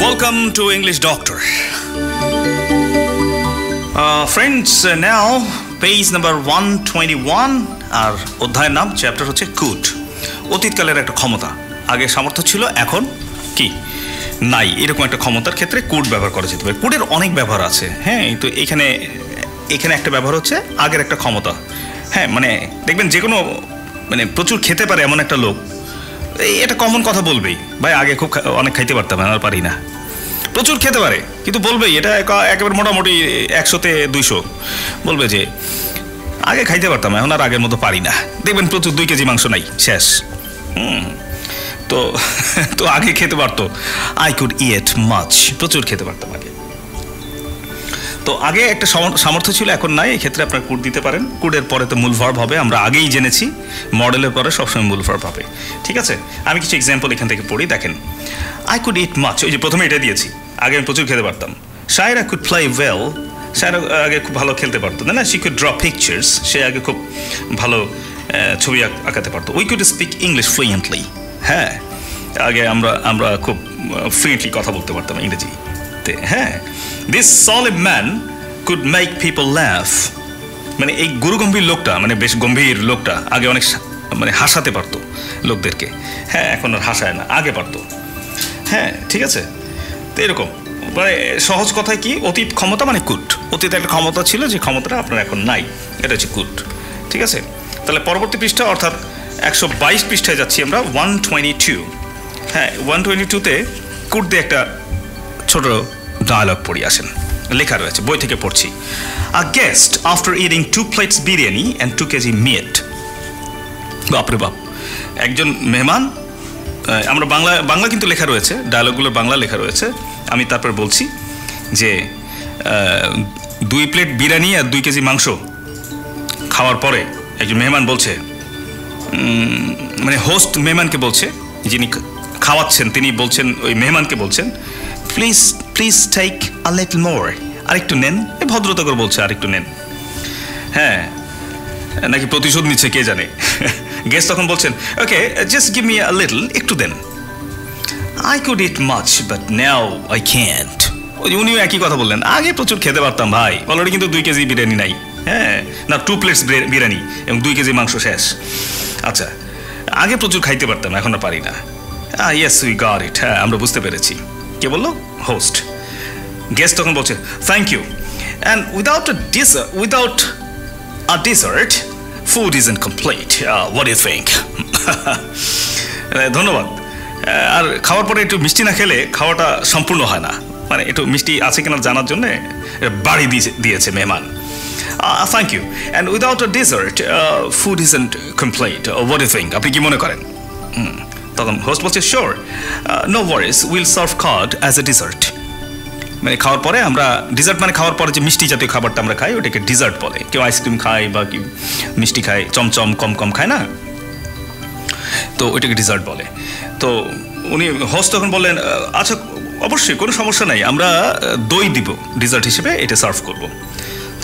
Welcome to English Doctor. Uh, friends, uh, now page number 121 আর অধ্যায়ের নাম chapter হচ্ছে কুট অতীতকালের একটা ক্ষমতা। আগে সামর্থ্য ছিল এখন কি? নাই। এরকম একটা ক্ষমতার ক্ষেত্রে কুট ব্যবহার করা যেতে পারে। কুটের অনেক ব্যবহার আছে। হ্যাঁ তো এখানে এখানে একটা ব্যবহার হচ্ছে আগের একটা ক্ষমতা। হ্যাঁ মানে দেখবেন যে কোনো মানে প্রচুর খেতে পারে এমন একটা লোক। এটা কমন কথা বলবেই। ভাই, আগে খুব অনেক খাইতে পারতাম, আর পারি না। প্রচুর খেতে পারে, কিন্তু বলবেই, এটা একেবারে মোটামুটি একশোতে দুইশো। বলবে যে, আগে খাইতে পারতাম, এখন আর আগের মতো পারি না। দেখবেন প্রচুর দুই কেজি মাংস নাই, শেষ। হুম, তো তো আগে খেতে পারতো। আই কুড ইয়েট মাছ প্রচুর খেতে পারতাম আগে। তো আগে একটা সামর্থ্য ছিল, এখন নাই এই ক্ষেত্রে আপনার কুড দিতে পারেন। কুডের পরে তো মূল ভার্ব হবে, আমরা আগেই জেনেছি মডেলের পরে সবসময় মূল ভার্ব হবে। ঠিক আছে? আমি কিছু এক্সাম্পল এখান থেকে পড়ি, দেখেন। আই কুড ইট মাছ ওই যে প্রথমে এটা দিয়েছি, আগে আমি প্রচুর খেতে পারতাম। Shaira could play well Shaira আগে খুব ভালো খেলতে পারতো তাই না শি কুড ড্র পিকচার্স সে আগে খুব ভালো ছবি আঁক- আঁকাতে পারতো। We could speak English fluently হ্যাঁ? আগে আমরা আমরা খুব ফ্লুয়েন্টলি কথা বলতে পারতাম ইংরেজিতে হ্যাঁ? This solid man could make people laugh মানে এই গুরুগম্ভীর লোকটা মানে বেশ গম্ভীর লোকটা, আগে অনেক মানে হাসাতে পারতো লোকদেরকে। হ্যাঁ এখন আর হাসায় না, আগে পারতো। হ্যাঁ ঠিক আছে? তো এরকম। মানে সহজ কথায় কি, অতীত ক্ষমতা মানে কুট। অতীতে একটা ক্ষমতা ছিল যে ক্ষমতাটা আপনার এখন নাই, এটা হচ্ছে কুট। ঠিক আছে? তাহলে পরবর্তী পৃষ্ঠা, অর্থাৎ একশো বাইশ পৃষ্ঠায় যাচ্ছি আমরা ওয়ান টোয়েন্টি টু হ্যাঁ ওয়ান টোয়েন্টি টুতে কুট দিয়ে একটা ছোট ডায়ালগ পড়ি আসেন। লেখা রয়েছে, বই থেকে পড়ছি। A guest after eating two plates biryani and two KG meat বাপরে বাপ, একজন মেহমান আমরা বাংলা বাংলা কিন্তু লেখা রয়েছে ডায়লগুলোর বাংলা লেখা রয়েছে। আমি তারপর বলছি যে দুই প্লেট বিরিয়ানি আর দুই কেজি মাংস খাওয়ার পরে একজন মেহমান বলছে মানে হোস্ট মেহমানকে বলছে, যিনি খাওয়াচ্ছেন, তিনি বলছেন, ওই মেহমানকে বলছেন please please take a little more আরেকটু নেন। ভদ্রতা করে বলছে, আরেকটু নেন। হ্যাঁ নাকি প্রতিশোধ নিচ্ছে, কে জানে? গেস্ট তখন বলছেন okay just give me a little একটু দেন। I could eat much but now I can't উনিও একই কথা বললেন, আগে প্রচুর খেতে পারতাম ভাই, অলরেডি কিন্তু দুই কেজি বিরিয়ানি নাই। হ্যাঁ না টু প্লেটস বিরিয়ানি এবং দুই কেজি মাংস শেষ। আচ্ছা আগে প্রচুর খাইতে পারতাম, এখন আর পারি না। ইয়েস উই গট ইট হ্যাঁ আমরা বুঝতে পেরেছি। কে বলল? হোস্ট গেস্ট তখন বলছে thank you and without without a dessert food is incomplete what you think ধন্যবাদ। আর খাওয়ার পরে একটু মিষ্টি না খেলে খাওয়াটা সম্পূর্ণ হয় না। মানে একটু মিষ্টি আছে কিনা জানার জন্যে বাড়ি দিয়েছে- মেহমান। Thank you and without a dessert food is incomplete what you think আপনি কি মনে করেন? হুম, তখন হোস্ট বলছে sure no worries will serve curd as a dessert মানে খাওয়ার পরে আমরা ডিজার্ট মানে খাওয়ার পরে যে মিষ্টি জাতীয় খাবারটা আমরা খাই, ওটাকে ডিজার্ট বলে। কেউ আইসক্রিম খায় বা কেউ মিষ্টি খায়, চমচম কম কম খায় না? তো ওইটাকে ডিজার্ট বলে। তো উনি হোস্ট তখন বললেন আচ্ছা অবশ্যই, কোনো সমস্যা নাই, আমরা দই দিব ডিজার্ট হিসেবে, এটা সার্ভ করব।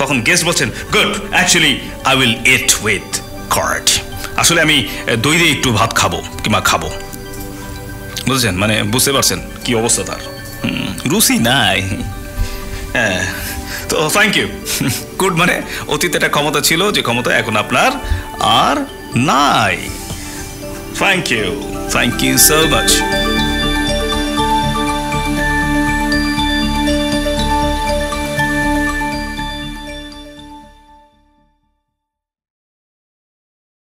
তখন গেস্ট বলছেন good actually I will ate with curd আসলে আমি দই দিয়ে একটু ভাত খাব, কিংবা খাব। বুঝেছেন? মানে বুঝতে পারছেন কি অবস্থা তার? রুচি নাই। হ্যাঁ তো থ্যাংক ইউ গুড মানে অতীতে একটা ক্ষমতা ছিল, যে ক্ষমতা এখন আপনার আর নাই। Thank you thank you so much